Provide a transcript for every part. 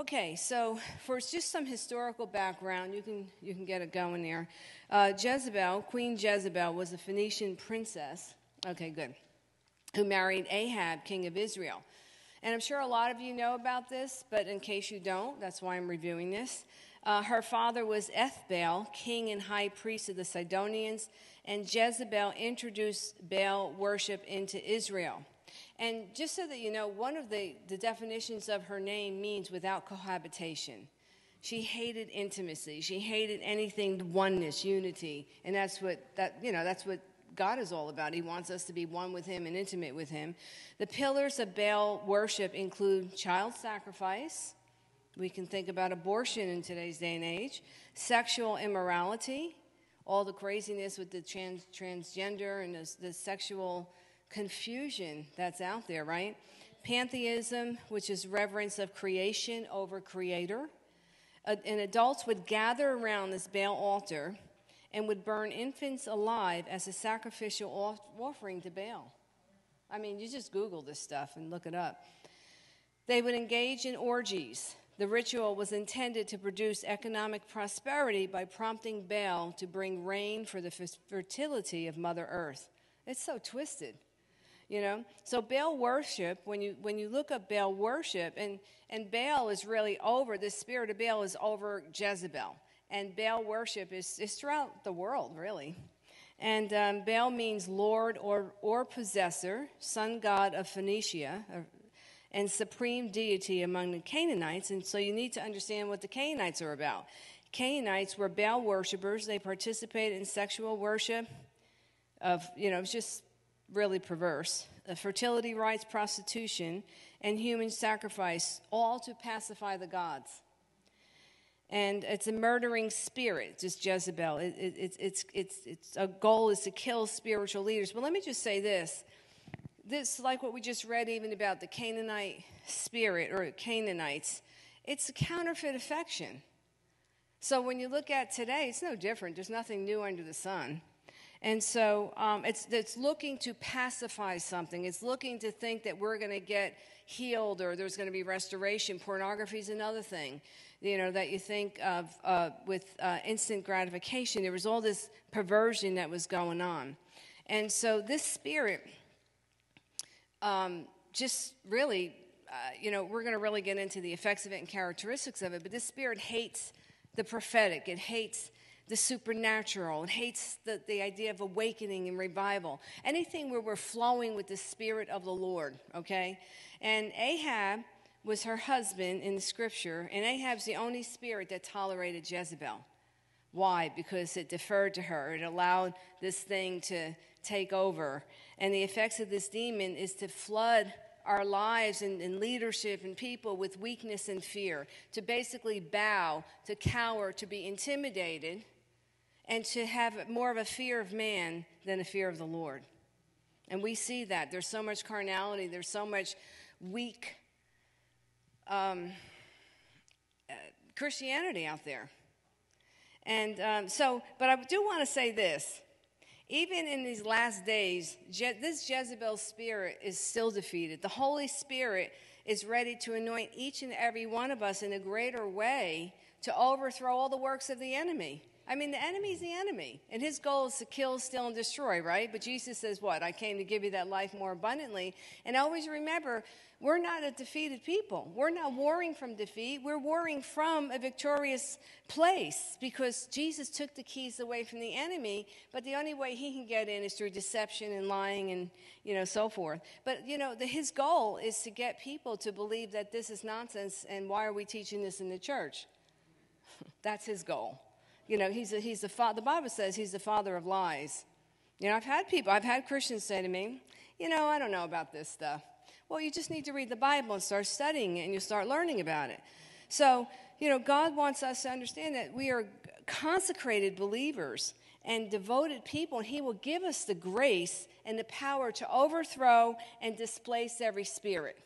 Okay, so for just some historical background, you can, you can get it going there. Uh, Jezebel, Queen Jezebel, was a Phoenician princess. Okay, good. Who married Ahab, king of Israel. And I'm sure a lot of you know about this, but in case you don't, that's why I'm reviewing this. Uh, her father was Ethbaal, king and high priest of the Sidonians, and Jezebel introduced Baal worship into Israel. And just so that you know, one of the, the definitions of her name means without cohabitation. She hated intimacy. She hated anything oneness, unity, and that's what that you know that's what God is all about. He wants us to be one with Him and intimate with Him. The pillars of Baal worship include child sacrifice. We can think about abortion in today's day and age, sexual immorality, all the craziness with the trans, transgender and the, the sexual confusion that's out there, right? Pantheism, which is reverence of creation over creator. And adults would gather around this Baal altar and would burn infants alive as a sacrificial offering to Baal. I mean, you just Google this stuff and look it up. They would engage in orgies. The ritual was intended to produce economic prosperity by prompting Baal to bring rain for the fertility of Mother Earth. It's so twisted you know? So baal worship when you when you look up baal worship and and baal is really over the spirit of baal is over jezebel. And baal worship is, is throughout the world really. And um, baal means lord or or possessor sun god of phoenicia uh, and supreme deity among the canaanites. And so you need to understand what the canaanites are about. Canaanites were baal worshippers they participated in sexual worship of you know it's just really perverse fertility rites, prostitution, and human sacrifice, all to pacify the gods. And it's a murdering spirit, just Jezebel. It, it, it's, it's, it's, it's a goal is to kill spiritual leaders. But let me just say this. This, like what we just read, even about the Canaanite spirit or Canaanites, it's a counterfeit affection. So when you look at today, it's no different. There's nothing new under the sun. And so um, it's, it's looking to pacify something. It's looking to think that we're going to get healed or there's going to be restoration. Pornography is another thing, you know, that you think of uh, with uh, instant gratification. There was all this perversion that was going on. And so this spirit um, just really, uh, you know, we're going to really get into the effects of it and characteristics of it, but this spirit hates the prophetic. It hates the supernatural. It hates the, the idea of awakening and revival. Anything where we're flowing with the Spirit of the Lord, okay? And Ahab was her husband in the scripture, and Ahab's the only spirit that tolerated Jezebel. Why? Because it deferred to her, it allowed this thing to take over. And the effects of this demon is to flood our lives and, and, leadership and people with weakness and fear, to basically bow, to cower, to be intimidated and to have more of a fear of man than a fear of the Lord. And we see that. There's so much carnality, there's so much weak um, uh, Christianity out there. And um, so, but I do want to say this. Even in these last days, Je- this Jezebel spirit is still defeated. The Holy Spirit is ready to anoint each and every one of us in a greater way to overthrow all the works of the enemy. I mean, the enemy's the enemy, and his goal is to kill, steal, and destroy, right? But Jesus says, What? I came to give you that life more abundantly. And always remember, we're not a defeated people. We're not warring from defeat. We're warring from a victorious place because Jesus took the keys away from the enemy, but the only way he can get in is through deception and lying and, you know, so forth. But, you know, the, his goal is to get people to believe that this is nonsense and why are we teaching this in the church? That's his goal. You know, he's, a, he's the, father, the Bible says he's the father of lies. You know, I've had people, I've had Christians say to me, you know, I don't know about this stuff. Well, you just need to read the Bible and start studying it and you start learning about it. So, you know, God wants us to understand that we are consecrated believers and devoted people, and He will give us the grace and the power to overthrow and displace every spirit.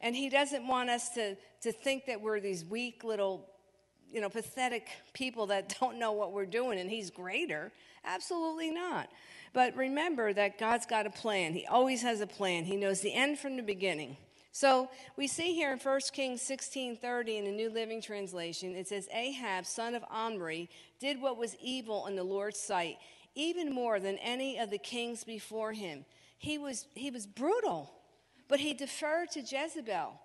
And He doesn't want us to, to think that we're these weak little you know, pathetic people that don't know what we're doing and he's greater. Absolutely not. But remember that God's got a plan. He always has a plan. He knows the end from the beginning. So we see here in 1 Kings 16:30 in the New Living Translation, it says Ahab, son of Omri, did what was evil in the Lord's sight, even more than any of the kings before him. He was, he was brutal, but he deferred to Jezebel.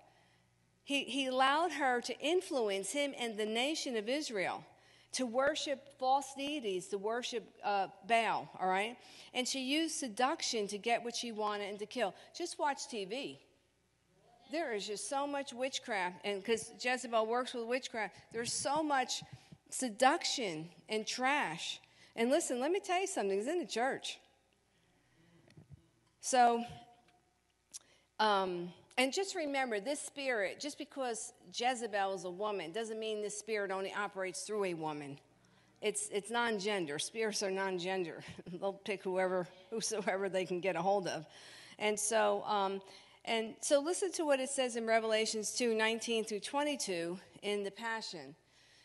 He, he allowed her to influence him and the nation of Israel to worship false deities, to worship uh, Baal, all right? And she used seduction to get what she wanted and to kill. Just watch TV there is just so much witchcraft, and because Jezebel works with witchcraft, there's so much seduction and trash. And listen, let me tell you something, it's in the church. So, um, and just remember this spirit, just because Jezebel is a woman, doesn't mean this spirit only operates through a woman. It's, it's non gender. Spirits are non gender. They'll pick whoever, whosoever they can get a hold of. And so, um, and so listen to what it says in Revelations 2 19 through 22 in the Passion.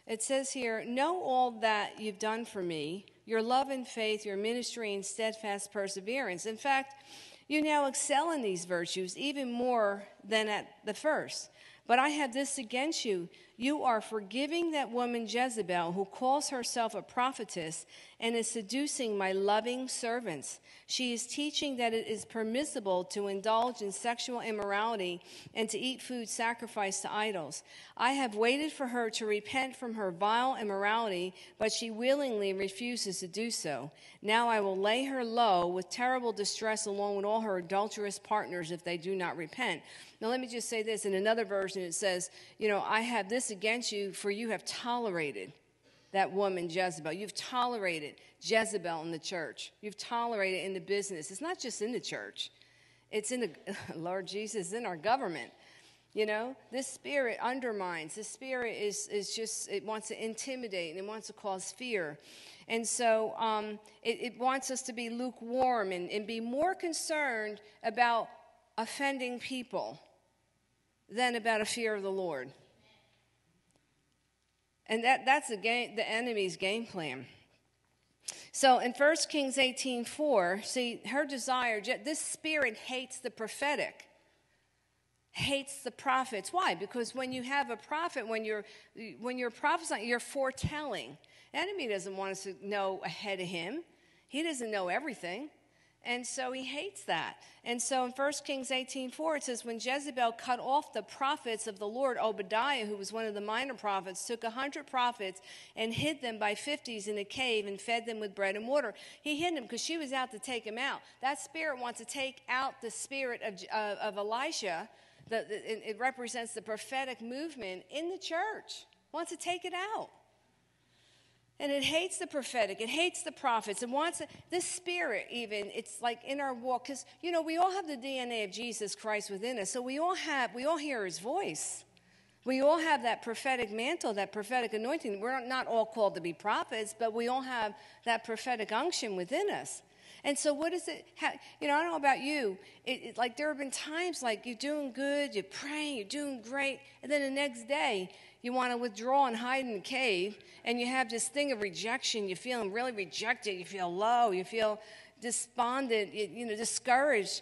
It says here, Know all that you've done for me, your love and faith, your ministry and steadfast perseverance. In fact, you now excel in these virtues even more than at the first. But I have this against you. You are forgiving that woman Jezebel, who calls herself a prophetess and is seducing my loving servants. She is teaching that it is permissible to indulge in sexual immorality and to eat food sacrificed to idols. I have waited for her to repent from her vile immorality, but she willingly refuses to do so. Now I will lay her low with terrible distress along with all her adulterous partners if they do not repent. Now, let me just say this. In another version, it says, You know, I have this against you, for you have tolerated that woman Jezebel. You've tolerated Jezebel in the church. You've tolerated in the business. It's not just in the church. It's in the Lord Jesus, in our government. You know, this spirit undermines. This spirit is, is just, it wants to intimidate and it wants to cause fear. And so um, it, it, wants us to be lukewarm and, and be more concerned about offending people than about a fear of the Lord. And that, that's the, game, the enemy's game plan. So in 1 Kings 18 4, see, her desire, this spirit hates the prophetic, hates the prophets. Why? Because when you have a prophet, when you're, when you're prophesying, you're foretelling. The enemy doesn't want us to know ahead of him, he doesn't know everything. And so he hates that. And so in 1 Kings 18:4 it says when Jezebel cut off the prophets of the Lord, Obadiah, who was one of the minor prophets, took a hundred prophets and hid them by fifties in a cave and fed them with bread and water. He hid them because she was out to take him out. That spirit wants to take out the spirit of, uh, of Elisha. The, the, it represents the prophetic movement in the church. Wants to take it out. And it hates the prophetic, it hates the prophets, it wants the spirit, even. It's like in our walk, because, you know, we all have the DNA of Jesus Christ within us. So we all have, we all hear his voice. We all have that prophetic mantle, that prophetic anointing. We're not all called to be prophets, but we all have that prophetic unction within us. And so, what is it? How, you know, I don't know about you. It, it, like, there have been times like you're doing good, you're praying, you're doing great, and then the next day you want to withdraw and hide in the cave, and you have this thing of rejection. You're feeling really rejected. You feel low. You feel despondent, you, you know, discouraged.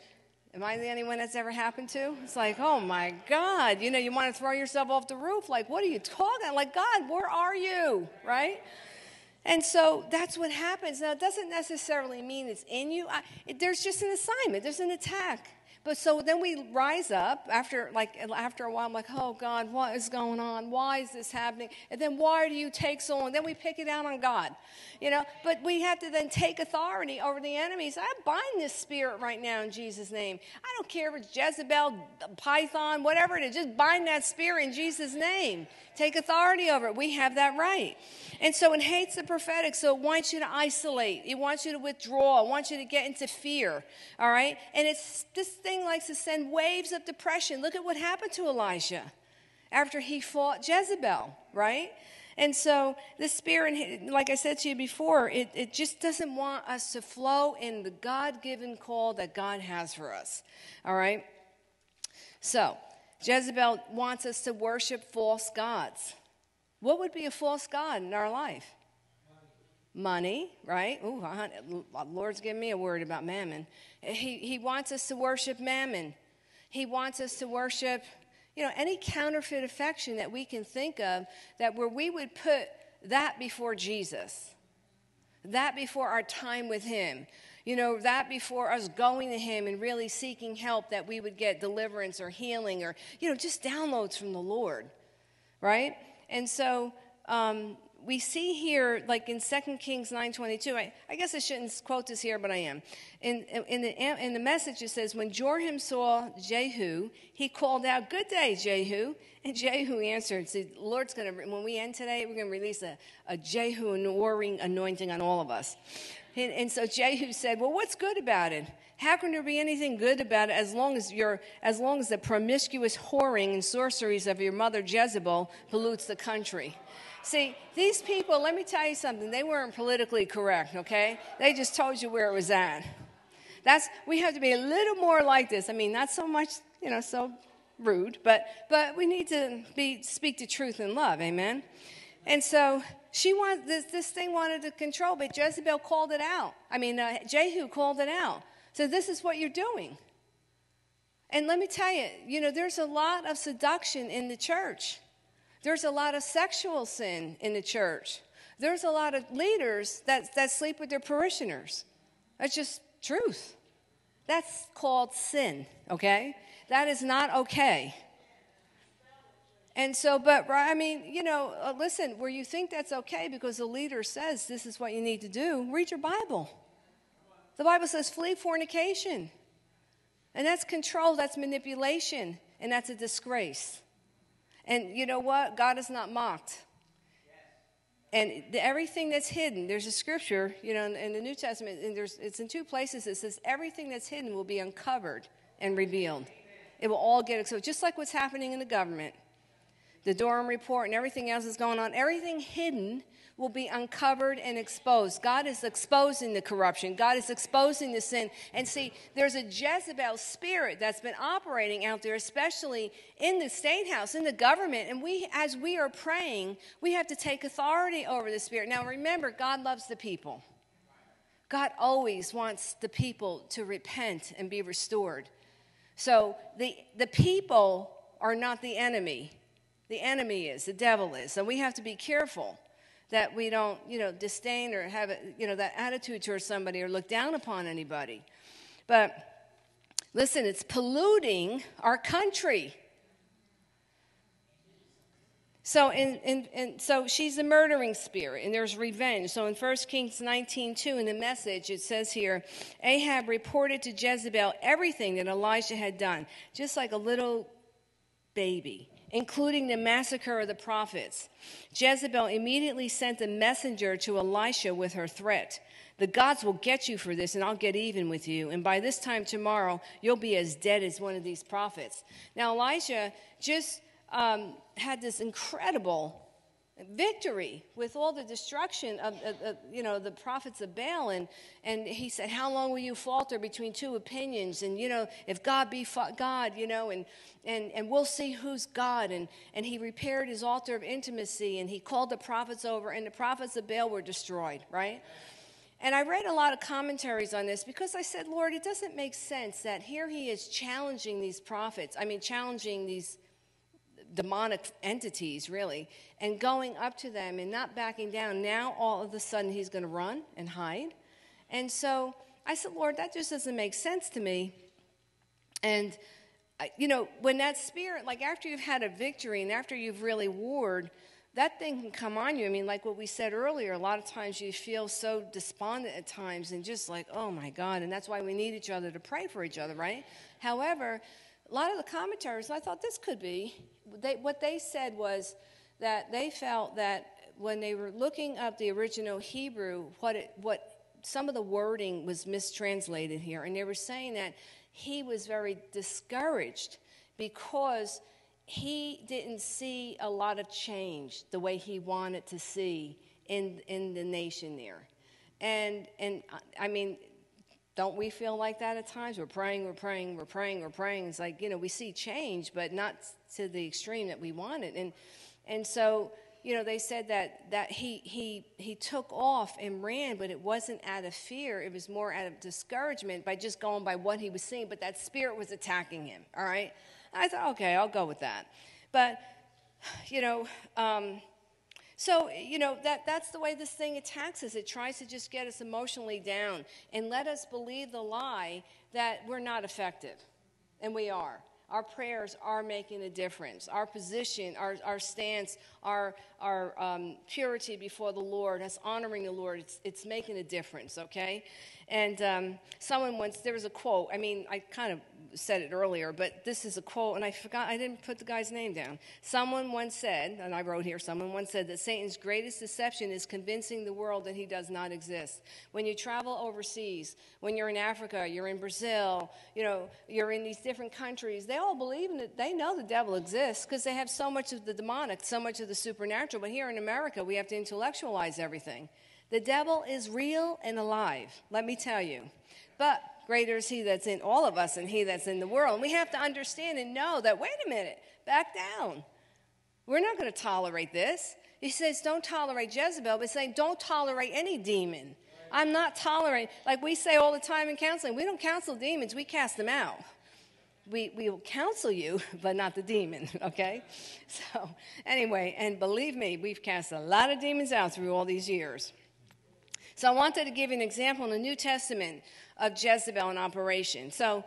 Am I the only one that's ever happened to? It's like, oh my God, you know, you want to throw yourself off the roof. Like, what are you talking? Like, God, where are you? Right? And so that's what happens. Now, it doesn't necessarily mean it's in you. I, it, there's just an assignment. There's an attack. But so then we rise up after like after a while. I'm like, oh God, what is going on? Why is this happening? And then why do you take so long? Then we pick it out on God, you know. But we have to then take authority over the enemies. I bind this spirit right now in Jesus' name. I don't care if it's Jezebel, Python, whatever it is. Just bind that spirit in Jesus' name. Take authority over it. We have that right. And so it hates the prophetic. So it wants you to isolate. It wants you to withdraw. It wants you to get into fear. All right. And it's this thing likes to send waves of depression. Look at what happened to Elijah after he fought Jezebel, right? And so the spirit, like I said to you before, it, it just doesn't want us to flow in the God given call that God has for us. All right? So Jezebel wants us to worship false gods. What would be a false god in our life? Money, right? Ooh, Lord's giving me a word about mammon. He, he wants us to worship mammon. He wants us to worship, you know, any counterfeit affection that we can think of that where we would put that before Jesus, that before our time with Him, you know, that before us going to Him and really seeking help, that we would get deliverance or healing or, you know, just downloads from the Lord, right? And so, um, we see here, like in 2 Kings 9.22, I, I guess I shouldn't quote this here, but I am. In, in, the, in the message, it says, When Joram saw Jehu, he called out, Good day, Jehu. And Jehu answered, See, Lord's going to, when we end today, we're going to release a, a Jehu anointing on all of us. And, and so Jehu said, Well, what's good about it? How can there be anything good about it as long as, you as long as the promiscuous whoring and sorceries of your mother Jezebel pollutes the country? See, these people, let me tell you something, they weren't politically correct, okay? They just told you where it was at. That's we have to be a little more like this. I mean, not so much, you know, so rude, but but we need to be speak the truth in love, amen. And so she wanted this, this thing wanted to control, but Jezebel called it out. I mean, uh, Jehu called it out. So this is what you're doing. And let me tell you, you know, there's a lot of seduction in the church. There's a lot of sexual sin in the church. There's a lot of leaders that, that sleep with their parishioners. That's just truth. That's called sin, okay? That is not okay. And so, but I mean, you know, uh, listen, where you think that's okay because the leader says this is what you need to do, read your Bible. The Bible says flee fornication. And that's control, that's manipulation, and that's a disgrace. And you know what? God is not mocked. And the, everything that's hidden, there's a scripture, you know, in, in the New Testament, and there's, it's in two places. It says everything that's hidden will be uncovered and revealed. It will all get exposed, just like what's happening in the government. The Durham report and everything else is going on. Everything hidden will be uncovered and exposed. God is exposing the corruption, God is exposing the sin. And see, there's a Jezebel spirit that's been operating out there, especially in the state house, in the government. And we, as we are praying, we have to take authority over the spirit. Now, remember, God loves the people. God always wants the people to repent and be restored. So the, the people are not the enemy. The enemy is, the devil is. So we have to be careful that we don't, you know, disdain or have, you know, that attitude towards somebody or look down upon anybody. But listen, it's polluting our country. So, in, in, in, so she's a murdering spirit, and there's revenge. So in 1 Kings 19 2, in the message, it says here Ahab reported to Jezebel everything that Elijah had done, just like a little baby including the massacre of the prophets. Jezebel immediately sent a messenger to Elisha with her threat. The gods will get you for this, and I'll get even with you. And by this time tomorrow, you'll be as dead as one of these prophets. Now, Elisha just um, had this incredible victory with all the destruction of, you know the prophets of Baal. And and he said how long will you falter between two opinions? And you know if God be God you know and and and we'll see who's God. And and he repaired his altar of intimacy and he called the prophets over and the prophets of Baal were destroyed right? And I read a lot of commentaries on this because I said Lord it doesn't make sense that here he is challenging these prophets I mean challenging these demonic entities, really, and going up to them and not backing down. Now, all of a sudden, he's going to run and hide. And so I said, Lord, that just doesn't make sense to me. And, uh, you know, when that spirit, like after you've had a victory and after you've really warred, that thing can come on you. I mean, like what we said earlier, a lot of times you feel so despondent at times and just like, oh my God. And that's why we need each other to pray for each other, right? However, a lot of the commentators, I thought this could be, they, what they said was that they felt that when they were looking up the original Hebrew, what, it, what some of the wording was mistranslated here, and they were saying that he was very discouraged because he didn't see a lot of change the way he wanted to see in, in the nation there. And, and I mean, don't we feel like that at times? We're praying, we're praying, we're praying, we're praying. It's like, you know, we see change, but not to the extreme that we want it. And, and so you know, they said that, that he, he, he took off and ran, but it wasn't out of fear. It was more out of discouragement by just going by what he was seeing. But that spirit was attacking him, all right? I thought, okay, I'll go with that. But, you know, um, so, you know, that, that's the way this thing attacks us. It tries to just get us emotionally down and let us believe the lie that we're not effective. And we are. Our prayers are making a difference. Our position, our, our stance, our, our um, purity before the Lord, us honoring the Lord, it's, it's making a difference, okay? And um, someone once, there was a quote, I mean, I kind of said it earlier, but this is a quote, and I forgot, I didn't put the guy's name down. Someone once said, and I wrote here, someone once said that Satan's greatest deception is convincing the world that he does not exist. When you travel overseas, when you're in Africa, you're in Brazil, you know, you're in these different countries, they all believe in it. They know the devil exists because they have so much of the demonic, so much of the supernatural. But here in America, we have to intellectualize everything. The devil is real and alive, let me tell you. But greater is he that's in all of us and he that's in the world. And we have to understand and know that, wait a minute, back down. We're not going to tolerate this. He says, don't tolerate Jezebel, but saying, don't tolerate any demon. I'm not tolerating, like we say all the time in counseling, we don't counsel demons, we cast them out. We, we will counsel you, but not the demon, okay? So, anyway, and believe me, we've cast a lot of demons out through all these years. So, I wanted to give you an example in the New Testament of Jezebel in operation. So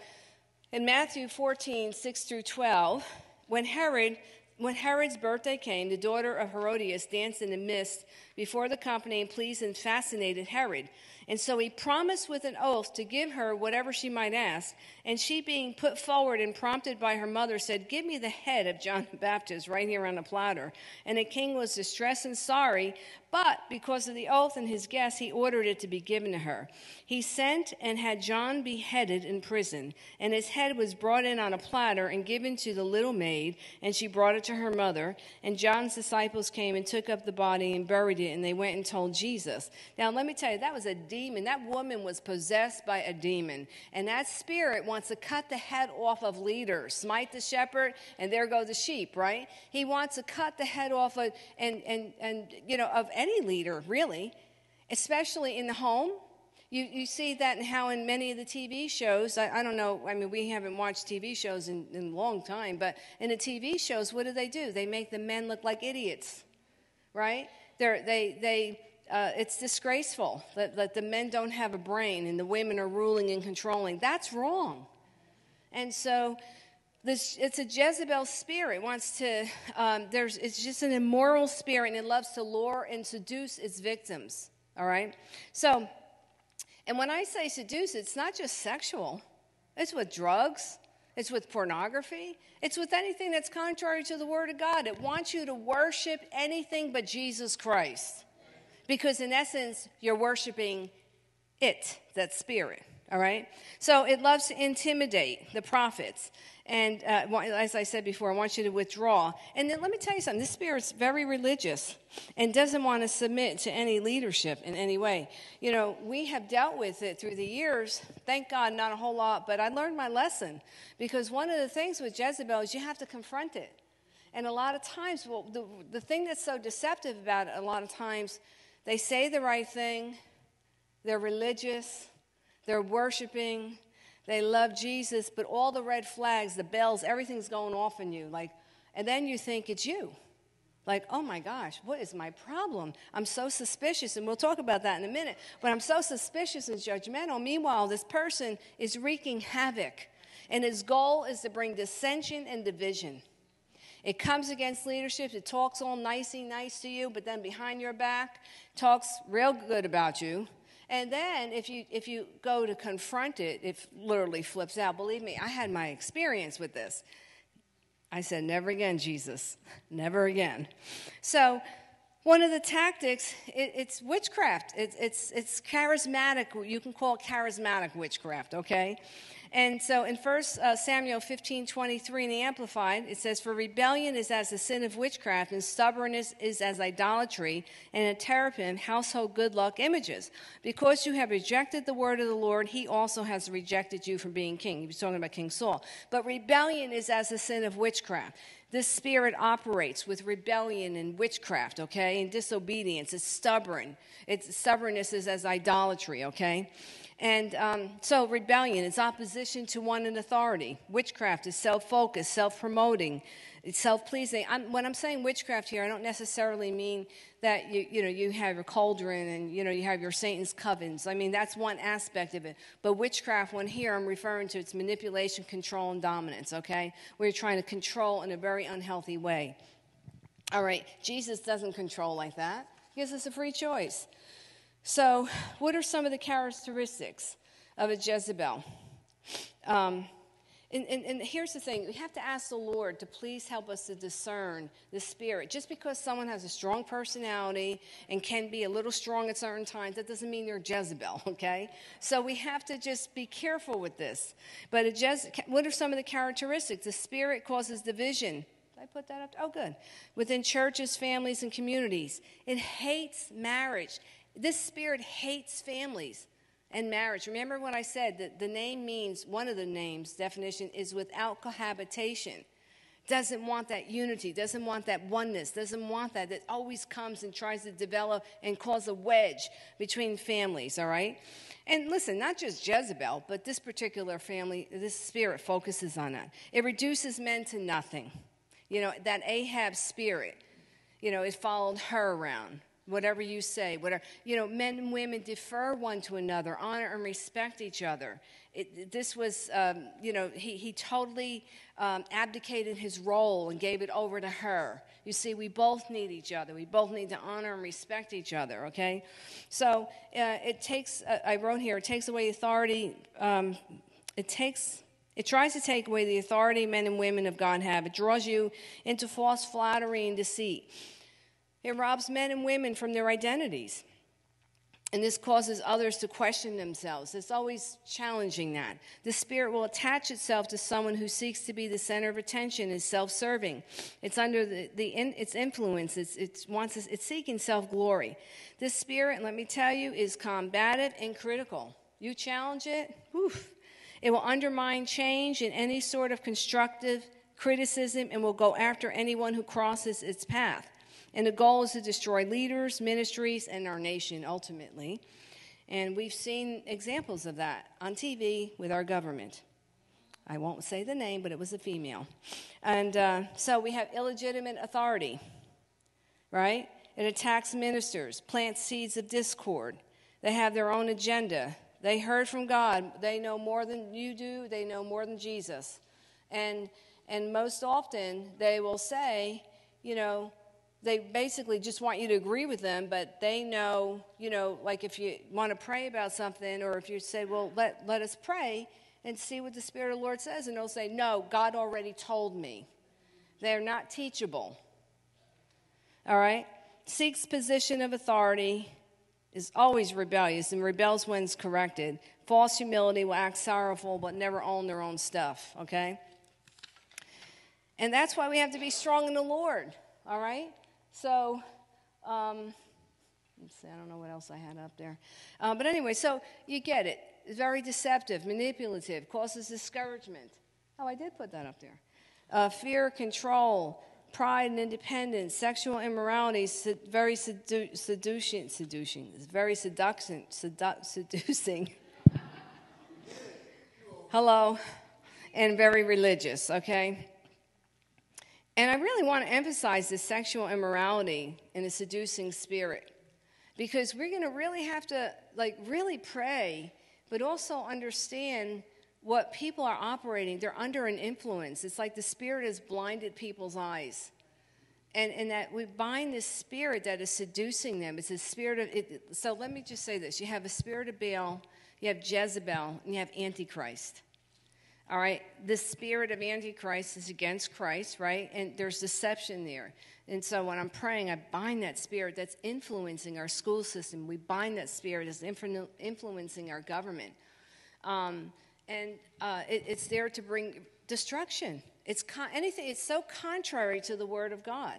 in Matthew 14, 6 through 12, when Herod when Herod's birthday came, the daughter of Herodias danced in the midst before the company and pleased and fascinated Herod. And so he promised with an oath to give her whatever she might ask. And she, being put forward and prompted by her mother, said, Give me the head of John the Baptist right here on a platter. And the king was distressed and sorry, but because of the oath and his guests, he ordered it to be given to her. He sent and had John beheaded in prison, and his head was brought in on a platter and given to the little maid, and she brought it to her mother. And John's disciples came and took up the body and buried it, and they went and told Jesus. Now, let me tell you, that was a demon. That woman was possessed by a demon, and that spirit wants to cut the head off of leaders. Smite the shepherd, and there go the sheep, right? He wants to cut the head off of, and, and, and you know, of any leader, really, especially in the home. You, you see that in how in many of the TV shows, I, I don't know, I mean, we haven't watched TV shows in, in a long time, but in the TV shows, what do they do? They make the men look like idiots, right? They're, they, they, uh, it's disgraceful that, that the men don't have a brain and the women are ruling and controlling. That's wrong. And so this, it's a Jezebel spirit. It wants to, um, there's, it's just an immoral spirit and it loves to lure and seduce its victims. All right? So, and when I say seduce, it's not just sexual, it's with drugs, it's with pornography, it's with anything that's contrary to the Word of God. It wants you to worship anything but Jesus Christ. Because in essence, you're worshiping it, that spirit. All right? So it loves to intimidate the prophets. And uh, as I said before, I want you to withdraw. And then let me tell you something this spirit's very religious and doesn't want to submit to any leadership in any way. You know, we have dealt with it through the years. Thank God, not a whole lot, but I learned my lesson. Because one of the things with Jezebel is you have to confront it. And a lot of times, well, the, the thing that's so deceptive about it, a lot of times, they say the right thing, they're religious, they're worshiping, they love Jesus, but all the red flags, the bells, everything's going off in you. Like, and then you think it's you. Like, oh my gosh, what is my problem? I'm so suspicious, and we'll talk about that in a minute. But I'm so suspicious and judgmental. Meanwhile, this person is wreaking havoc, and his goal is to bring dissension and division. It comes against leadership. It talks all nicey nice to you, but then behind your back, talks real good about you and then if you if you go to confront it, it literally flips out. Believe me, I had my experience with this. I said, "Never again, Jesus. Never again." So, one of the tactics it, it's witchcraft. It, it's it's charismatic. You can call it charismatic witchcraft. Okay, And so in 1 uh, Samuel 15 23 in the Amplified, it says, For rebellion is as the sin of witchcraft, and stubbornness is as idolatry, and a teraphim, household good luck images. Because you have rejected the word of the Lord, he also has rejected you from being king. He was talking about King Saul. But rebellion is as the sin of witchcraft. This spirit operates with rebellion and witchcraft, okay, and disobedience. It's stubborn. Its stubbornness is as idolatry, okay? And um, so, rebellion is opposition to one in authority. Witchcraft is self focused, self promoting, self pleasing. When I'm saying witchcraft here, I don't necessarily mean that you, you, know, you have your cauldron and you, know, you have your Satan's covens. I mean, that's one aspect of it. But witchcraft, when here, I'm referring to its manipulation, control, and dominance, okay? Where you're trying to control in a very unhealthy way. All right, Jesus doesn't control like that, He gives us a free choice. So, what are some of the characteristics of a Jezebel? Um, and, and, and, here's the thing we have to ask the Lord to please help us to discern the spirit. Just because someone has a strong personality and can be a little strong at certain times, that doesn't mean they're Jezebel, okay? So we have to just be careful with this. But Jeze- what are some of the characteristics? The spirit causes division. Did I put that up? Oh, good. Within churches, families, and communities, it hates marriage. This spirit hates families and marriage. Remember what I said that the name means, one of the names, definition, is without cohabitation. Doesn't want that unity, doesn't want that oneness, doesn't want that. That always comes and tries to develop and cause a wedge between families, all right? And listen, not just Jezebel, but this particular family, this spirit focuses on that. It reduces men to nothing. You know, that Ahab spirit, you know, it followed her around whatever you say, whatever. You know, men and women defer one to another, honor and respect each other. It, this was, um, you know, he, he totally um, abdicated his role and gave it over to her. You see, we both need each other. We both need to honor and respect each other, okay? So uh, it takes, uh, I wrote here, it takes away authority. Um, it takes it tries to take away the authority men and women of God have. It draws you into false flattery and deceit. It robs men and women from their identities. And this causes others to question themselves. It's always challenging that. The spirit will attach itself to someone who seeks to be the center of attention, is self serving. It's under the, the in, its influence, it's, it's, wants, it's seeking self glory. This spirit, let me tell you, is combative and critical. You challenge it, it will undermine change and any sort of constructive criticism and will go after anyone who crosses its path. And the goal is to destroy leaders, ministries, and our nation ultimately. And we've seen examples of that on TV with our government. I won't say the name, but it was a female. And uh, so we have illegitimate authority, right? It attacks ministers, plants seeds of discord. They have their own agenda. They heard from God. They know more than you do, they know more than Jesus. And, and most often, they will say, you know, they basically just want you to agree with them, but they know, you know, like if you want to pray about something, or if you say, well, let, let us pray and see what the Spirit of the Lord says, and they'll say, no, God already told me. They're not teachable. All right? Seeks position of authority, is always rebellious, and rebels when corrected. False humility will act sorrowful, but never own their own stuff, okay? And that's why we have to be strong in the Lord, all right? So, um, let's see, I don't know what else I had up there. Uh, but anyway, so you get it. It's very deceptive, manipulative, causes discouragement. Oh, I did put that up there. Uh, fear, control, pride and independence, sexual immorality, sed- very sedu- seducing, seducing, very seducing, sedu- seducing. Hello, and very religious. Okay, and I really want to emphasize the sexual immorality and the seducing spirit. Because we're going to really have to like really pray but also understand what people are operating. They're under an influence. It's like the spirit has blinded people's eyes. And, and that we bind this spirit that is seducing them. It's a spirit of it, so let me just say this. You have a spirit of baal you have jezebel and you have antichrist all right, the spirit of Antichrist is against Christ, right? And there's deception there. And so when I'm praying, I bind that spirit that's influencing our school system. We bind that spirit that's influencing our government. Um, and uh, it, it's there to bring destruction. It's con- anything. It's so contrary to the word of God.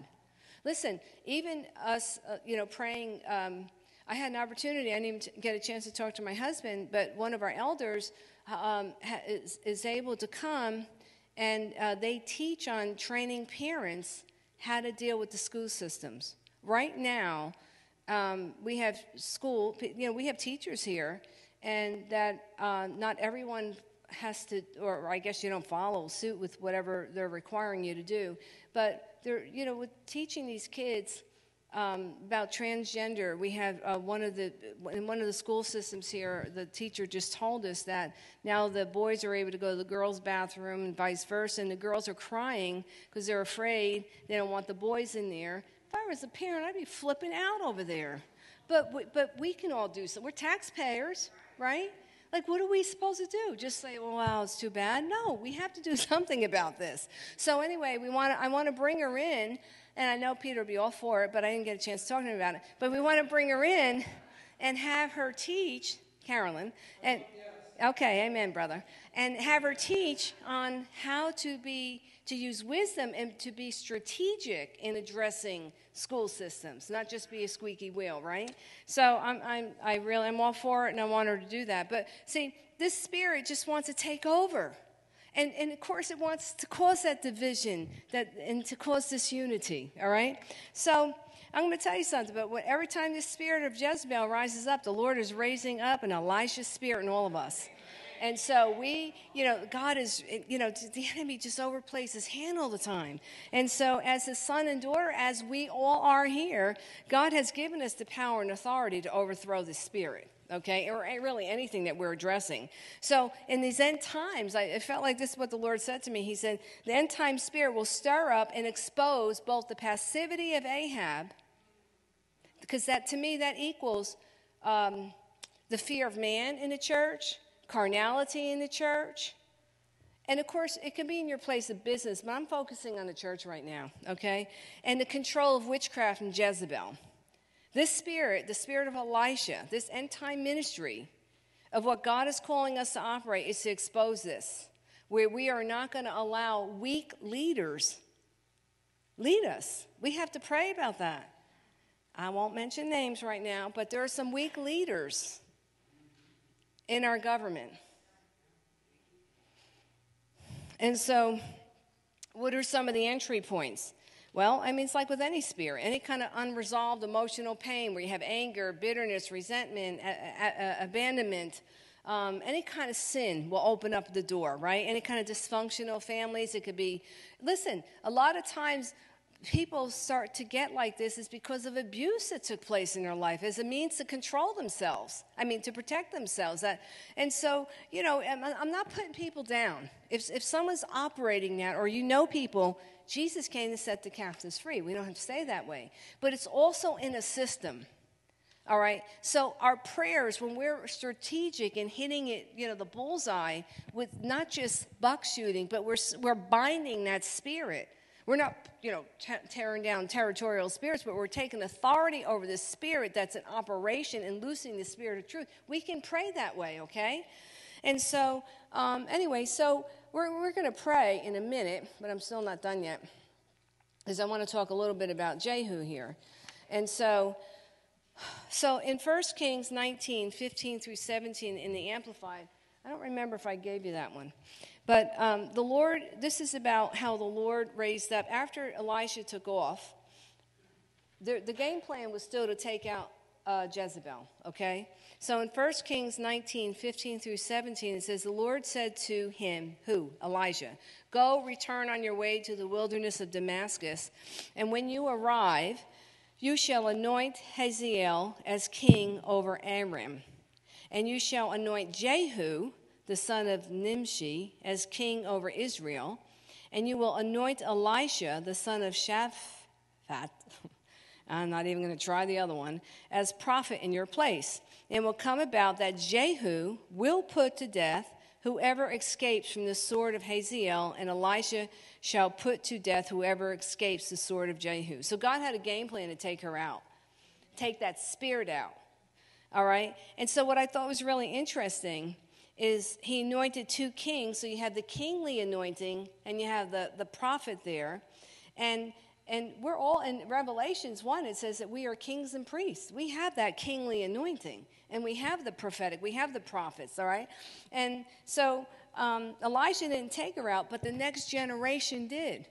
Listen, even us, uh, you know, praying. Um, I had an opportunity. I didn't even get a chance to talk to my husband, but one of our elders um, is, is, able to come, and uh, they teach on training parents how to deal with the school systems. Right now, um, we have school. You know, we have teachers here, and that uh, not everyone has to, or I guess you don't follow suit with whatever they're requiring you to do. But they're, you know, with teaching these kids um, about transgender, we have uh, one of the in one of the school systems here. The teacher just told us that now the boys are able to go to the girls' bathroom and vice versa, and the girls are crying because they're afraid they don't want the boys in there. If I was a parent, I'd be flipping out over there. But we, but we can all do so. We're taxpayers, right? Like, what are we supposed to do? Just say, well, wow, it's too bad? No, we have to do something about this. So, anyway, we want I want to bring her in, and I know Peter will be all for it, but I didn't get a chance to talk to him about it. But we want to bring her in and have her teach, Carolyn, and okay, amen, brother, and have her teach on how to be to use wisdom and to be strategic in addressing school systems, not just be a squeaky wheel, right? So I'm, I'm, I really am all for it, and I want her to do that. But see, this spirit just wants to take over. And, and of course, it wants to cause that division that, and to cause disunity, all right? So I'm going to tell you something, but what, every time the spirit of Jezebel rises up, the Lord is raising up an Elisha spirit in all of us. And so we, you know, God is, you know, the enemy just overplays his hand all the time. And so, as his son and daughter, as we all are here, God has given us the power and authority to overthrow the spirit okay, or really anything that we're addressing. So in these end times, I, it felt like this is what the Lord said to me. He said, The end time spirit will stir up and expose both the passivity of Ahab, because that to me, that equals um, the fear of man in the church carnality in the church. And of course, it can be in your place of business, but I'm focusing on the church right now, okay? And the control of witchcraft and Jezebel. This spirit, the spirit of Elisha, this end time ministry of what God is calling us to operate is to expose this, where we are not going to allow weak leaders lead us. We have to pray about that. I won't mention names right now, but there are some weak leaders in our government. And so, what are some of the entry points? Well, I mean, it's like with any spirit, any kind of unresolved emotional pain where you have anger, bitterness, resentment, a- a- abandonment, um, any kind of sin will open up the door, right? Any kind of dysfunctional families, it could be. Listen, a lot of times people start to get like this is because of abuse that took place in their life as a means to control themselves i mean to protect themselves and so you know i'm not putting people down if, if someone's operating that or you know people jesus came to set the captives free we don't have to say that way but it's also in a system all right so our prayers when we're strategic and hitting it you know the bullseye with not just buck shooting but we're, we're binding that spirit we're not, you know, t- tearing down territorial spirits, but we're taking authority over the spirit that's in operation and loosing the spirit of truth. We can pray that way, okay? And so, um, anyway, so we're, we're going to pray in a minute, but I'm still not done yet, because I want to talk a little bit about Jehu here. And so, so in 1 Kings 19, 15 through 17 in the Amplified, I don't remember if I gave you that one. But um, the Lord, this is about how the Lord raised up. After Elisha took off, the, the game plan was still to take out uh, Jezebel, okay? So in 1 Kings 19, 15 through 17, it says, The Lord said to him, Who? Elijah, Go, return on your way to the wilderness of Damascus, and when you arrive, you shall anoint Hazael as king over Aram, and you shall anoint Jehu the son of Nimshi, as king over Israel, and you will anoint Elisha, the son of Shaphat. I'm not even going to try the other one, as prophet in your place. It will come about that Jehu will put to death whoever escapes from the sword of Hazael, and Elisha shall put to death whoever escapes the sword of Jehu. So God had a game plan to take her out, take that spirit out. All right? And so what I thought was really interesting is he anointed two kings. So you have the kingly anointing and you have the, the prophet there. And and we're all in Revelations 1, it says that we are kings and priests. We have that kingly anointing, and we have the prophetic, we have the prophets, all right? And so um, Elijah didn't take her out, but the next generation did.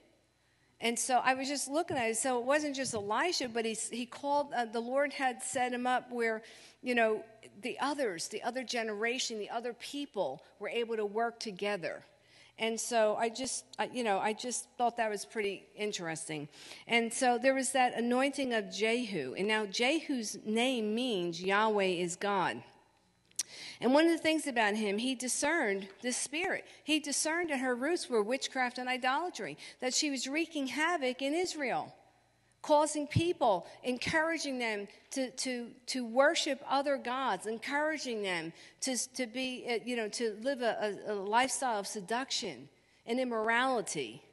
And so I was just looking at it. So it wasn't just Elisha, but he, he called, uh, the Lord had set him up where, you know, the others, the other generation, the other people were able to work together. And so I just, you know, I just thought that was pretty interesting. And so there was that anointing of Jehu. And now Jehu's name means Yahweh is God. And one of the things about him, he discerned the spirit. He discerned that her roots were witchcraft and idolatry, that she was wreaking havoc in Israel causing people, encouraging them to, to, to worship other gods, encouraging them to, to be, uh, you know, to live a, a, lifestyle of seduction and immorality.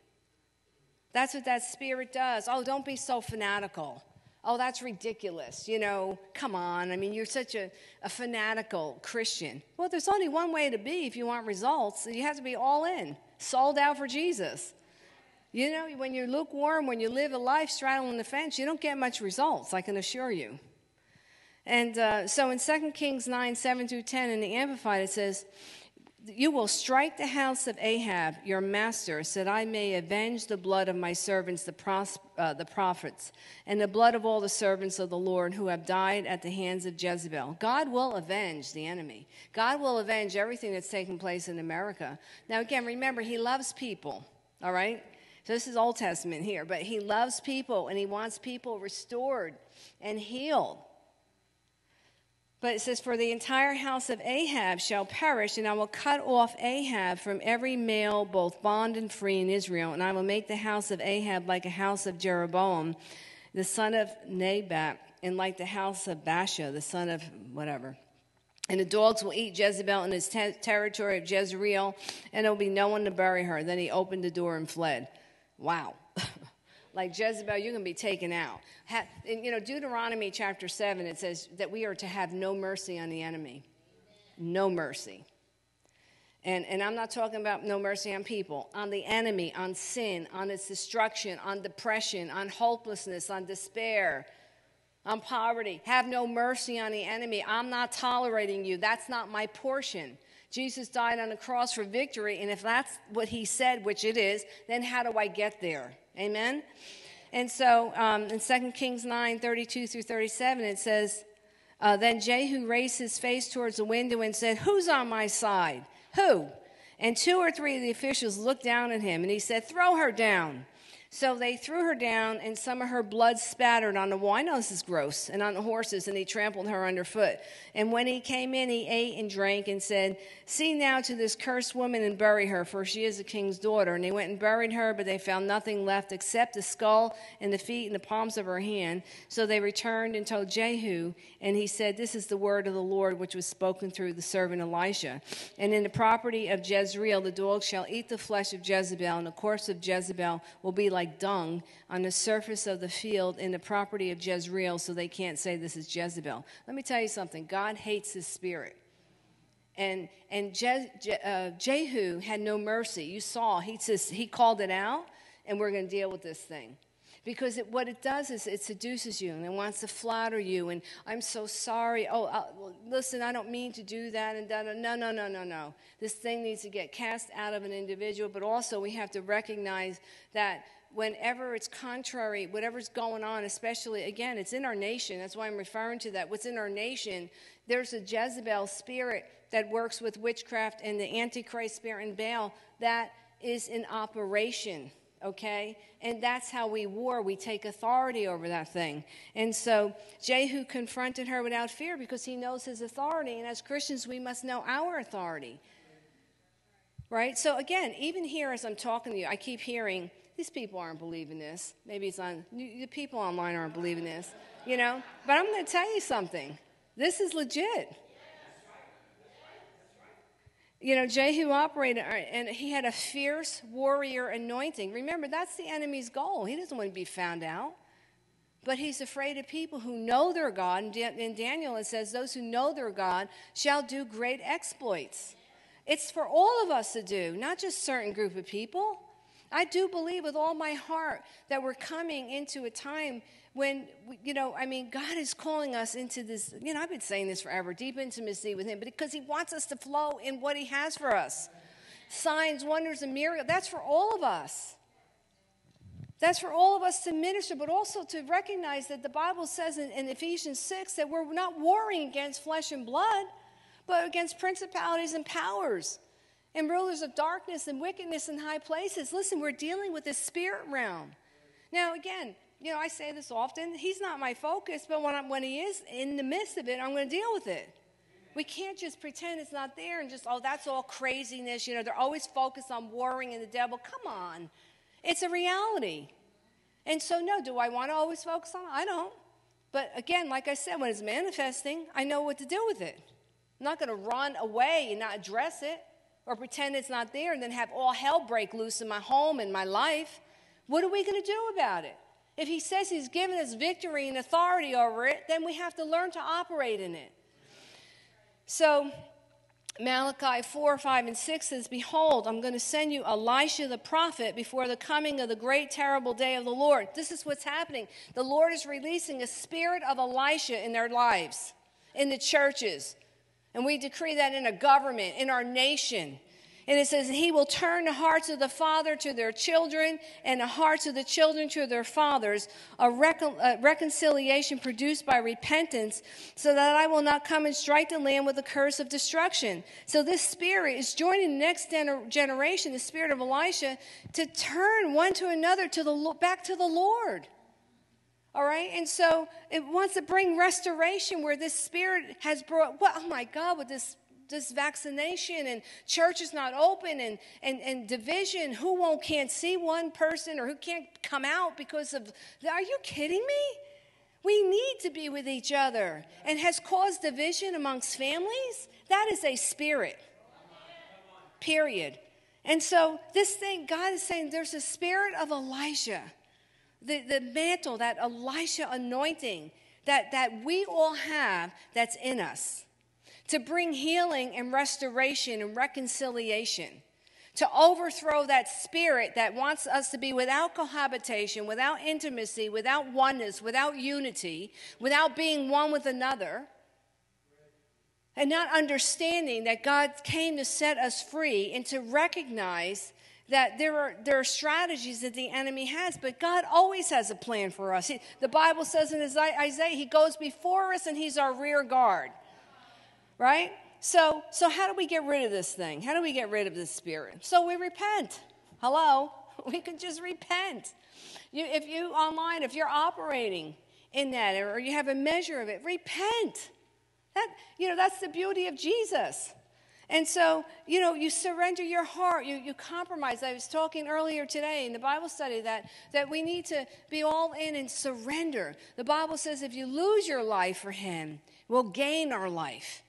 That's what that spirit does. Oh, don't be so fanatical. Oh, that's ridiculous. You know, come on. I mean, you're such a, a fanatical Christian. Well, there's only one way to be if you want results. You have to be all in, sold out for Jesus. You know, when you're lukewarm, when you live a life straddling the fence, you don't get much results, I can assure you. And uh, so in 2 Kings 9 7 through 10 in the Amplified, it says, You will strike the house of Ahab, your master, so that I may avenge the blood of my servants, the, pros- uh, the prophets, and the blood of all the servants of the Lord who have died at the hands of Jezebel. God will avenge the enemy. God will avenge everything that's taken place in America. Now, again, remember, He loves people, all right? So this is Old Testament here, but he loves people and he wants people restored and healed. But it says, For the entire house of Ahab shall perish, and I will cut off Ahab from every male, both bond and free in Israel. And I will make the house of Ahab like a house of Jeroboam, the son of Nebat, and like the house of Baasha, the son of whatever. And the dogs will eat Jezebel in his te- territory of Jezreel, and there will be no one to bury her. Then he opened the door and fled. Wow. like Jezebel, you're going to be taken out. in, you know, Deuteronomy chapter 7, it says that we are to have no mercy on the enemy. No mercy. And, and I'm not talking about no mercy on people, on the enemy, on sin, on its destruction, on depression, on hopelessness, on despair, on poverty. Have no mercy on the enemy. I'm not tolerating you. That's not my portion. Jesus died on the cross for victory, and if that's what he said, which it is, then how do I get there? Amen? And so um, in 2 Kings 9 32 through 37, it says, uh, Then Jehu raised his face towards the window and said, Who's on my side? Who? And two or three of the officials looked down at him, and he said, Throw her down. So they threw her down, and some of her blood spattered on the wall. I know this is gross, and on the horses, and he trampled her underfoot. And when he came in, he ate and drank and said, See now to this cursed woman and bury her, for she is a king's daughter. And they went and buried her, but they found nothing left except the skull and the feet and the palms of her hand. So they returned and told Jehu, and he said, This is the word of the Lord which was spoken through the servant Elisha. And in the property of Jezreel, the dogs shall eat the flesh of Jezebel, and the corpse of Jezebel will be like like dung on the surface of the field in the property of Jezreel, so they can't say this is Jezebel. Let me tell you something God hates his spirit. And, and Je, Je, uh, Jehu had no mercy. You saw, he, says, he called it out, and we're going to deal with this thing because it, what it does is it seduces you and it wants to flatter you and i'm so sorry oh well, listen i don't mean to do that and that no no no no no this thing needs to get cast out of an individual but also we have to recognize that whenever it's contrary, whatever's going on, especially, again, it's in our nation. That's why I'm referring to that. What's in our nation, there's a Jezebel spirit that works with witchcraft and the Antichrist spirit and Baal that is in operation, okay? And that's how we war. We take authority over that thing. And so Jehu confronted her without fear because he knows his authority. And as Christians, we must know our authority. Right? So again, even here as I'm talking to you, I keep hearing, these people aren't believing this. Maybe it's on, the people online aren't believing this, you know? But I'm going to tell you something. This is legit. You know, Jehu operated, uh, and he had a fierce warrior anointing. Remember, that's the enemy's goal. He doesn't want to be found out. But he's afraid of people who know their God. In Daniel, it says, Those who know their God shall do great exploits. It's for all of us to do, not just certain group of people. I do believe with all my heart that we're coming into a time when, you know, I mean, God is calling us into this, you know, I've been saying this forever, deep intimacy with Him, because He wants us to flow in what He has for us. Signs, wonders, and miracles, that's for all of us. That's for all of us to minister, but also to recognize that the Bible says in, in Ephesians 6 that we're not warring against flesh and blood, but against principalities and powers and rulers of darkness and wickedness in high places. Listen, we're dealing with the spirit realm. Now, again, you know, I say this often. He's not my focus, but when, when he is in the midst of it, I'm going to deal with it. We can't just pretend it's not there and just, oh, that's all craziness. You know, they're always focused on warring and the devil. Come on. It's a reality. And so, no, do I want to always focus on it? I don't. But again, like I said, when it's manifesting, I know what to do with it. I'm not going to run away and not address it or pretend it's not there and then have all hell break loose in my home and my life. What are we going to do about it? If he says he's given us victory and authority over it, then we have to learn to operate in it. So, Malachi 4, 5, and 6 says, Behold, I'm going to send you Elisha the prophet before the coming of the great, terrible day of the Lord. This is what's happening. The Lord is releasing a spirit of Elisha in their lives, in the churches. And we decree that in a government, in our nation. And it says, He will turn the hearts of the father to their children and the hearts of the children to their fathers, a, recon- a, reconciliation produced by repentance, so that I will not come and strike the land with a curse of destruction. So this spirit is joining the next gener- generation, the spirit of Elisha, to turn one to another to the, back to the Lord. All right? And so it wants to bring restoration where this spirit has brought, what oh my God, with this this vaccination and church is not open and, and, and division. Who won't can't see one person or who can't come out because of are you kidding me? We need to be with each other and has caused division amongst families. That is a spirit. Period. And so this thing, God is saying there's a spirit of Elijah. The, the mantle, that Elisha anointing that, that we all have that's in us to bring healing and restoration and reconciliation, to overthrow that spirit that wants us to be without cohabitation, without intimacy, without oneness, without unity, without being one with another, and not understanding that God came to set us free and to recognize that there are, there are strategies that the enemy has, but God always has a plan for us. He, the Bible says in Isaiah, He goes before us and He's our rear guard right? So, so how do we get rid of this thing? How do we get rid of this spirit? So we repent. Hello? We can just repent. You, if you online, if you're operating in that or you have a measure of it, repent. That, you know, that's the beauty of Jesus. And so, you know, you surrender your heart, you, you compromise. I was talking earlier today in the Bible study that, that we need to be all in and surrender. The Bible says if you lose your life for Him, we'll gain our life.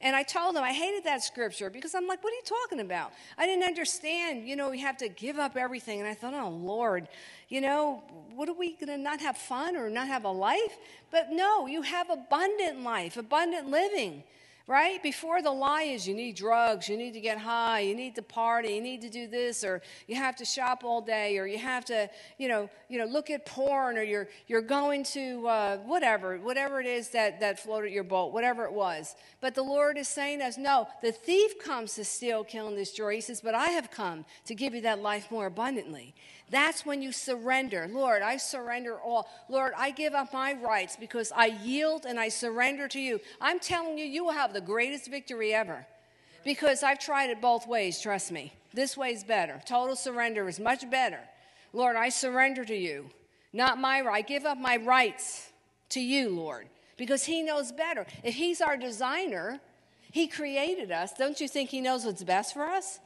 And I told him I hated that scripture because I'm like, what are you talking about? I didn't understand, you know, we have to give up everything. And I thought, oh, Lord, you know, what are we going to not have fun or not have a life? But no, you have abundant life, abundant living right? Before the lie is you need drugs, you need to get high, you need to party, you need to do this, or you have to shop all day, or you have to, you know, you know, look at porn, or you're you're going to uh, whatever, whatever it is that that floated your boat, whatever it was. But the Lord is saying to us, no, the thief comes to steal, kill, and destroy. He says, but I have come to give you that life more abundantly. That's when you surrender. Lord, I surrender all. Lord, I give up my rights because I yield and I surrender to you. I'm telling you, you will have the greatest victory ever because I've tried it both ways, trust me. This way is better. Total surrender is much better. Lord, I surrender to you. Not my right. I give up my rights to you, Lord, because He knows better. If He's our designer, He created us. Don't you think He knows what's best for us?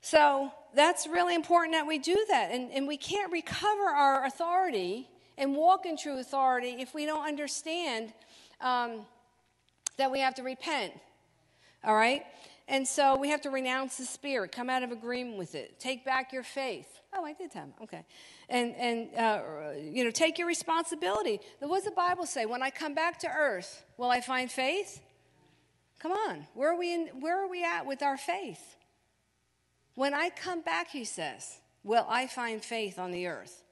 So that's really important that we do that. And, and we can't recover our authority and walk in true authority if we don't understand um, that we have to repent. All right? And so we have to renounce the spirit, come out of agreement with it, take back your faith. Oh, I did time. Okay. And, and uh, you know, take your responsibility. What does the Bible say? When I come back to earth, will I find faith? Come on. Where are we in, where are we at with our faith? When I come back, he says, will I find faith on the earth?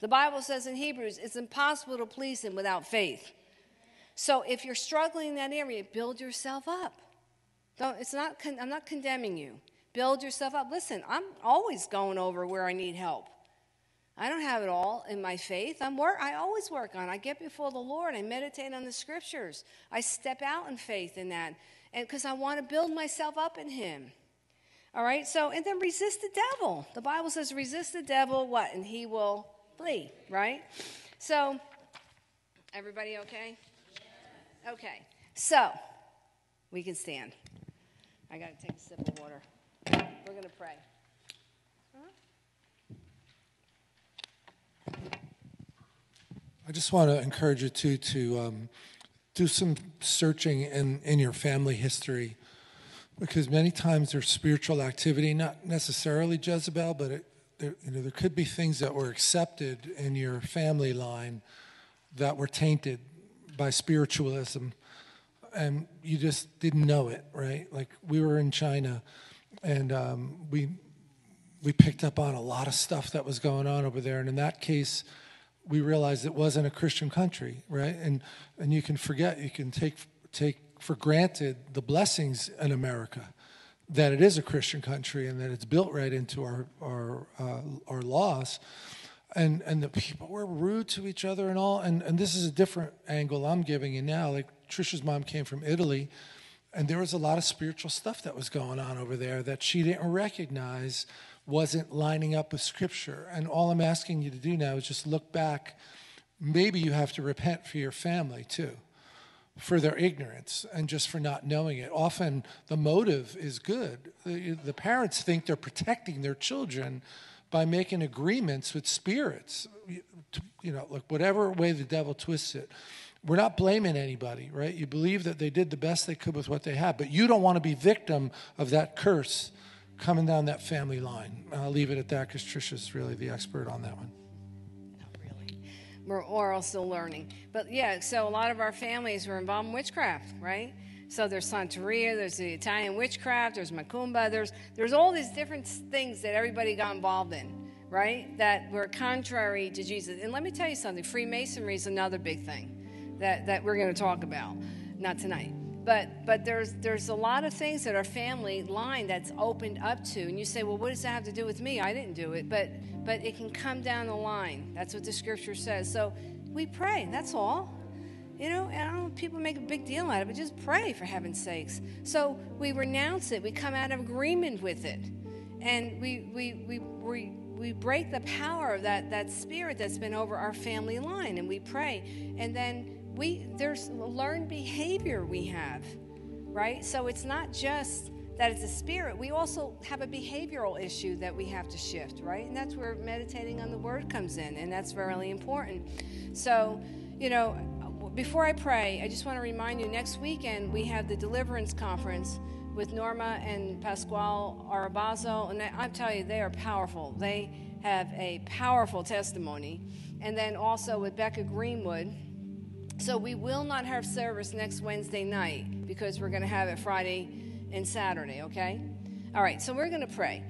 The Bible says in Hebrews, it's impossible to please him without faith. So if you're struggling in that area, build yourself up. Don't, it's not, I'm not condemning you. Build yourself up. Listen, I'm always going over where I need help. I don't have it all in my faith. I'm work, I always work on. It. I get before the Lord. I meditate on the scriptures. I step out in faith in that, and because I want to build myself up in Him. All right. So and then resist the devil. The Bible says, resist the devil. What? And he will flee. Right. So, everybody okay? Okay. So, we can stand. I got to take a sip of water. We're going to pray. I just want to encourage you to to um, do some searching in, in your family history, because many times there's spiritual activity, not necessarily Jezebel, but it, there, you know there could be things that were accepted in your family line that were tainted by spiritualism, and you just didn't know it, right? Like we were in China, and um, we we picked up on a lot of stuff that was going on over there, and in that case we realized it wasn't a Christian country, right? And and you can forget, you can take take for granted the blessings in America, that it is a Christian country and that it's built right into our our uh, our laws, and and the people were rude to each other and all. And and this is a different angle I'm giving you now. Like Trisha's mom came from Italy. And there was a lot of spiritual stuff that was going on over there that she didn't recognize wasn't lining up with Scripture. And all I'm asking you to do now is just look back. Maybe you have to repent for your family too, for their ignorance and just for not knowing it. Often the motive is good. The, the parents think they're protecting their children by making agreements with spirits, you know, like whatever way the devil twists it. We're not blaming anybody, right? You believe that they did the best they could with what they had, but you don't want to be victim of that curse coming down that family line. I'll leave it at that because Trisha's really the expert on that one. Not really. We're, we're all still learning. But yeah, so a lot of our families were involved in witchcraft, right? So there's Santeria, there's the Italian witchcraft, there's Macumba, there's, there's all these different things that everybody got involved in, right? That were contrary to Jesus. And let me tell you something Freemasonry is another big thing that, that we're going to talk about. Not tonight but but there's there's a lot of things that our family line that's opened up to and you say well what does that have to do with me i didn't do it but but it can come down the line that's what the scripture says so we pray that's all you know and i don't know people make a big deal out of it but just pray for heaven's sakes so we renounce it we come out of agreement with it and we we we, we we break the power of that, that spirit that's been over our family line and we pray and then we there's learned behavior we have, right? So it's not just that it's a spirit. We also have a behavioral issue that we have to shift, right? And that's where meditating on the word comes in, and that's really important. So, you know, before I pray, I just want to remind you next weekend we have the deliverance conference with Norma and Pasquale Arabazo, and I tell you, they are powerful. They have a powerful testimony. And then also with Becca Greenwood, so we will not have service next Wednesday night because we're going to have it Friday and Saturday, okay? All right, so we're going to pray.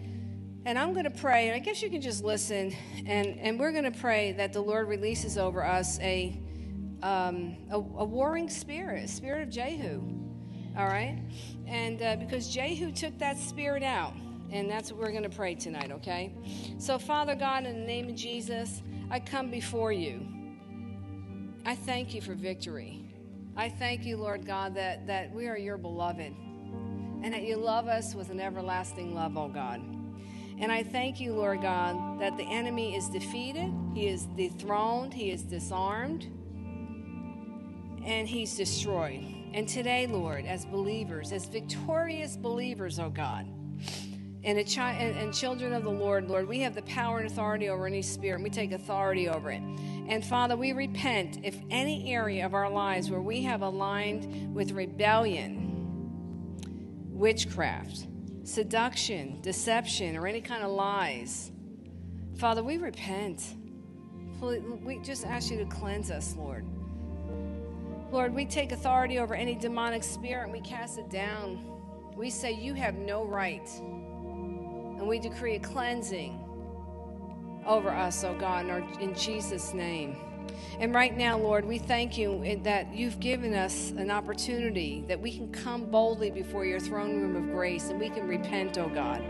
And I'm going to pray, and I guess you can just listen, and, and we're going to pray that the Lord releases over us a, um, a, a, warring spirit, spirit of Jehu, all right? And uh, because Jehu took that spirit out, and that's what we're going to pray tonight, okay? So, Father God, in the name of Jesus, I come before you. I thank you for victory. I thank you, Lord God, that, that we are your beloved and that you love us with an everlasting love, oh God. And I thank you, Lord God, that the enemy is defeated, he is dethroned, he is disarmed, and he's destroyed. And today, Lord, as believers, as victorious believers, oh God, and, a chi- and, and children of the Lord, Lord, we have the power and authority over any spirit, and we take authority over it. And Father, we repent if any area of our lives where we have aligned with rebellion, witchcraft, seduction, deception, or any kind of lies. Father, we repent. We just ask you to cleanse us, Lord. Lord, we take authority over any demonic spirit and we cast it down. We say, You have no right. And we decree a cleansing over us, oh God, in, Jesus' name. And right now, Lord, we thank you that you've given us an opportunity that we can come boldly before your throne room of grace and we can repent, oh God.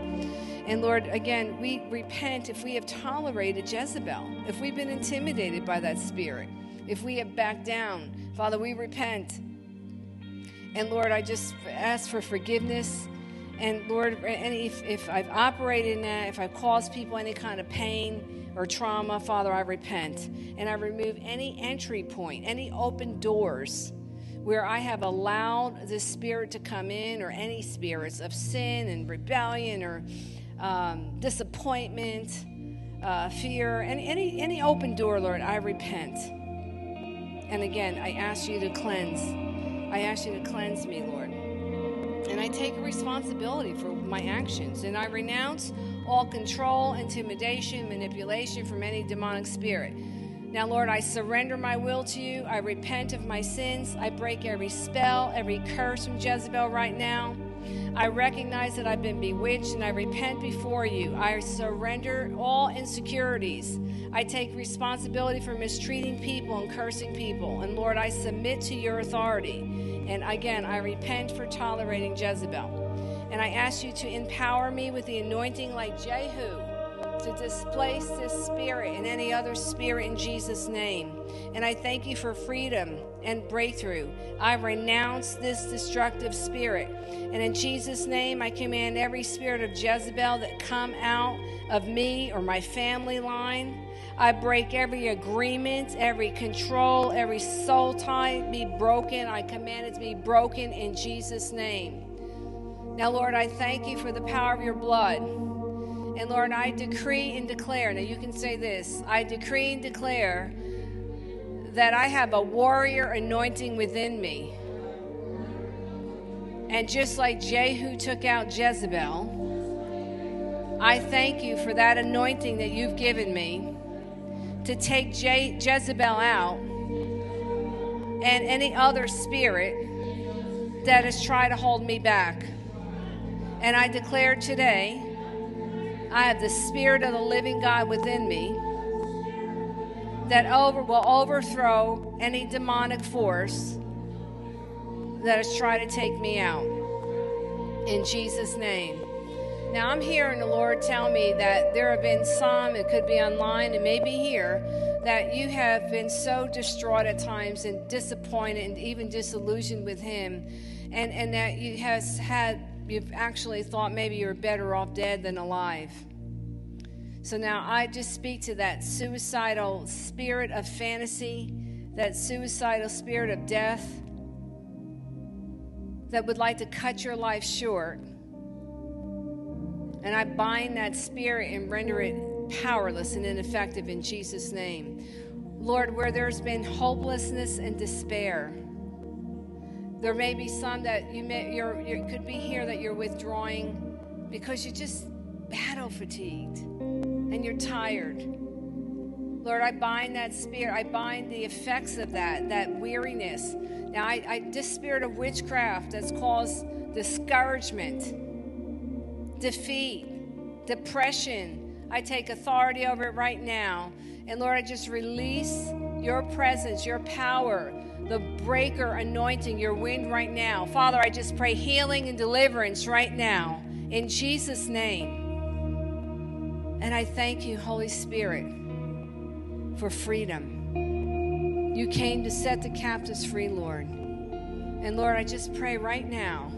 And Lord, again, we repent if we have tolerated Jezebel, if we've been intimidated by that spirit, if we have backed down. Father, we repent. And Lord, I just ask for forgiveness. And Lord, any, if, if I've operated in that, if I've caused people any kind of pain or trauma, Father, I repent. And I remove any entry point, any open doors where I have allowed the spirit to come in or any spirits of sin and rebellion or um, disappointment, uh, fear, and any, any open door, Lord, I repent. And again, I ask you to cleanse. I ask you to cleanse me, Lord. And I take responsibility for my actions. And I renounce all control, intimidation, manipulation from any demonic spirit. Now, Lord, I surrender my will to you. I repent of my sins. I break every spell, every curse from Jezebel right now. I recognize that I've been bewitched and I repent before you. I surrender all insecurities. I take responsibility for mistreating people and cursing people. And Lord, I submit to your authority. And again, I repent for tolerating Jezebel. And I ask you to empower me with the anointing like Jehu to displace this spirit and any other spirit in Jesus' name. And I thank you for freedom and breakthrough. I renounce this destructive spirit. And in Jesus' name, I command every spirit of Jezebel that come out of me or my family line. I break every agreement, every control, every soul tie be broken. I command it to be broken in Jesus' name. Now, Lord, I thank you for the power of your blood. And Lord, I decree and declare, now you can say this I decree and declare that I have a warrior anointing within me. And just like Jehu took out Jezebel, I thank you for that anointing that you've given me to take Je- Jezebel out and any other spirit that has tried to hold me back. And I declare today, I have the Spirit of the living God within me that over, will overthrow any demonic force that has tried to take me out. In Jesus' name. Now, I'm hearing the Lord tell me that there have been some, it could be online and maybe here, that you have been so distraught at times and disappointed and even disillusioned with Him, and, and that you has had, you've actually thought maybe you're better off dead than alive. So now I just speak to that suicidal spirit of fantasy, that suicidal spirit of death that would like to cut your life short. And I bind that spirit and render it powerless and ineffective in Jesus' name. Lord, where there's been hopelessness and despair, there may be some that you may you're, you could be here that you're withdrawing because you're just battle fatigued and you're tired. Lord, I bind that spirit. I bind the effects of that, that weariness. Now, I, I this spirit of witchcraft that's caused discouragement, defeat, depression. I take authority over it right now. And Lord, I just release your presence, your power, the breaker anointing, your wind right now. Father, I just pray healing and deliverance right now in Jesus' name. And I thank you, Holy Spirit, for freedom. You came to set the captives free, Lord. And Lord, I just pray right now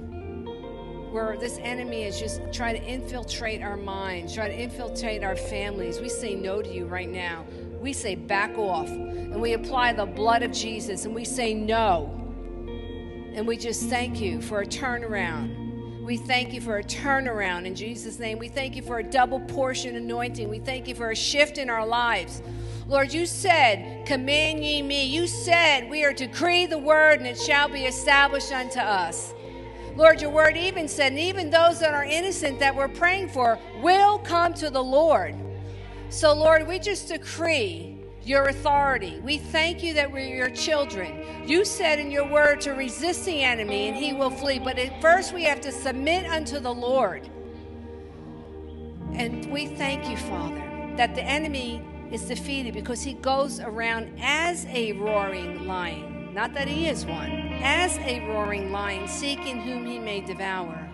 where this enemy is just trying to infiltrate our minds, try to infiltrate our families. We say no to you right now. We say back off. And we apply the blood of Jesus and we say no. And we just thank you for a turnaround. We thank you for a turnaround in Jesus' name. We thank you for a double portion anointing. We thank you for a shift in our lives. Lord, you said, Command ye me. You said, We are to decree the word and it shall be established unto us. Lord, your word even said, and even those that are innocent that we're praying for will come to the Lord. So, Lord, we just decree your authority. We thank you that we're your children. You said in your word to resist the enemy and he will flee. But at first, we have to submit unto the Lord. And we thank you, Father, that the enemy is defeated because he goes around as a roaring lion. Not that he is one, as a roaring lion, seeking whom he may devour.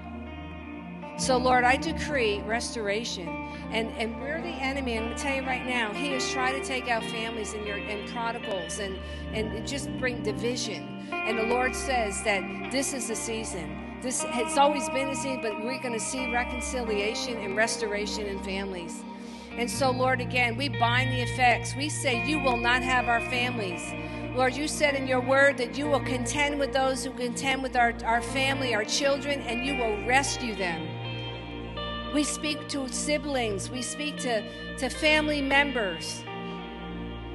So, Lord, I decree restoration. And, and we're the enemy. I'm going to tell you right now, he has tried to take out families and, your, and prodigals and, and just bring division. And the Lord says that this is the season. This has always been a season, but we're going to see reconciliation and restoration in families. And so, Lord, again, we bind the effects. We say, You will not have our families. Lord, you said in your word that you will contend with those who contend with our, our family, our children, and you will rescue them. We speak to siblings, we speak to, to family members.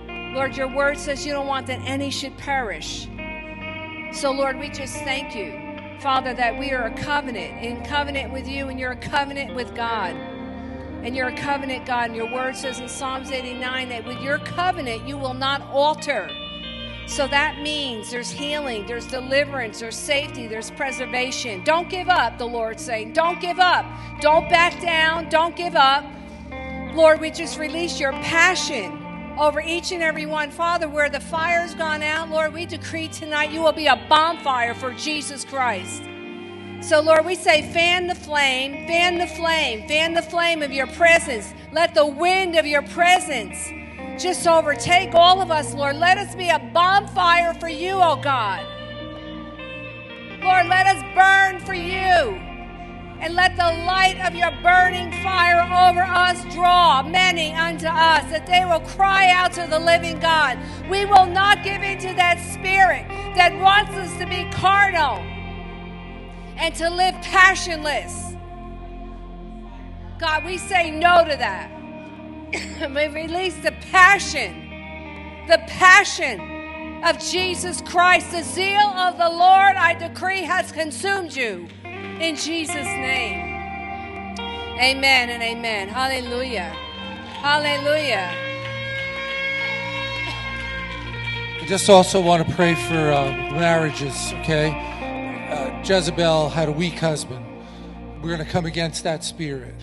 Lord, your word says you don't want that any should perish. So, Lord, we just thank you, Father, that we are a covenant, in covenant with you, and you're a covenant with God. And you're a covenant God. And your word says in Psalms 89 that with your covenant you will not alter. So that means there's healing, there's deliverance, there's safety, there's preservation. Don't give up, the Lord's saying. Don't give up. Don't back down. Don't give up. Lord, we just release your passion over each and every one. Father, where the fire's gone out, Lord, we decree tonight you will be a bonfire for Jesus Christ. So, Lord, we say, fan the flame, fan the flame, fan the flame of your presence. Let the wind of your presence just overtake all of us, Lord. Let us be a bonfire for you, oh God. Lord, let us burn for you. And let the light of your burning fire over us draw many unto us, that they will cry out to the living God. We will not give in to that spirit that wants us to be carnal and to live passionless. God, we say no to that. we release the passion, the passion of Jesus Christ. The zeal of the Lord, I decree, has consumed you. In Jesus' name. Amen and amen. Hallelujah. Hallelujah. I just also want to pray for uh, marriages, okay? Jezebel had a weak husband. We're going to come against that spirit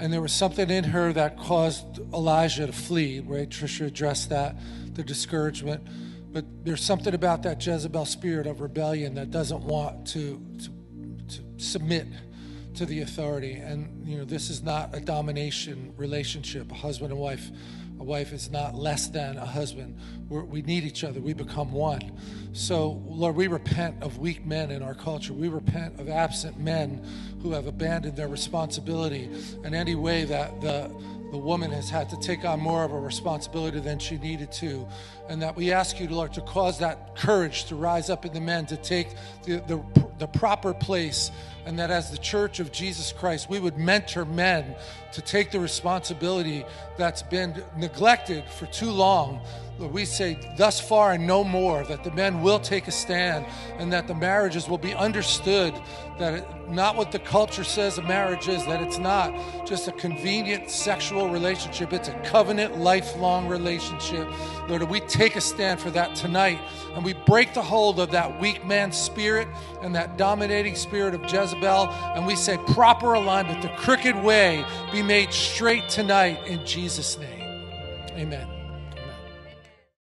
and there was something in her that caused Elijah to flee, right? Trisha addressed that, the discouragement. But there's something about that Jezebel spirit of rebellion that doesn't want to, to, to submit to the authority. And, you know, this is not a domination relationship, a husband and wife. A wife is not less than a husband. We're, we need each other. We become one. So, Lord, we repent of weak men in our culture. We repent of absent men who have abandoned their responsibility in any way that the the woman has had to take on more of a responsibility than she needed to. And that we ask you, Lord, to cause that courage to rise up in the men to take the, the, the, proper place. And that as the church of Jesus Christ, we would mentor men to take the responsibility that's been neglected for too long we say thus far and no more, that the men will take a stand and that the marriages will be understood that it, not what the culture says a marriage is, that it's not just a convenient sexual relationship, it's a covenant, lifelong relationship. Lord, we take a stand for that tonight and we break the hold of that weak man spirit and that dominating spirit of Jezebel and we say proper alignment, the crooked way be made straight tonight in Jesus' name. Amen.